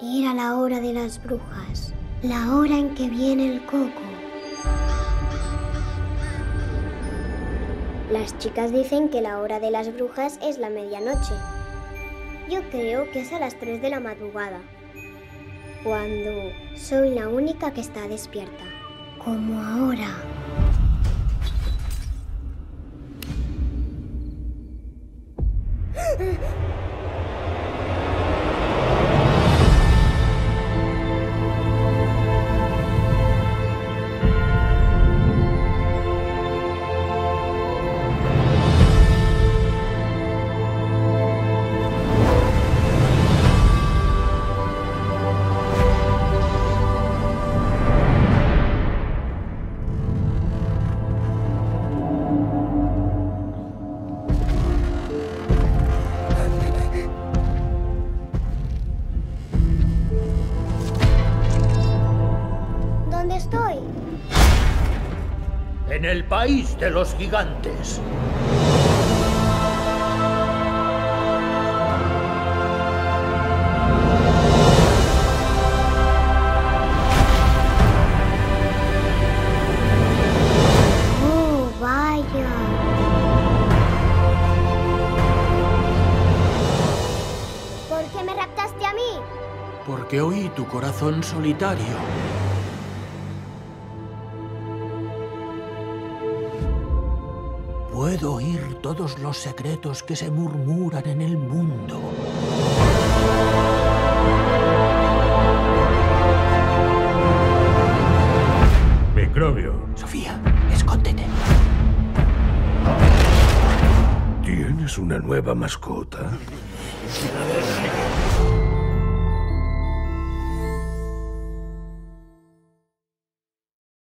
Era la hora de las brujas, la hora en que viene el coco. Las chicas dicen que la hora de las brujas es la medianoche. Yo creo que es a las 3 de la madrugada, cuando soy la única que está despierta, como ahora. Estoy? En el país de los gigantes. Oh, vaya. ¿Por qué me raptaste a mí? Porque oí tu corazón solitario. Puedo oír todos los secretos que se murmuran en el mundo. Microbio, Sofía, escóndete. ¿tienes una nueva mascota?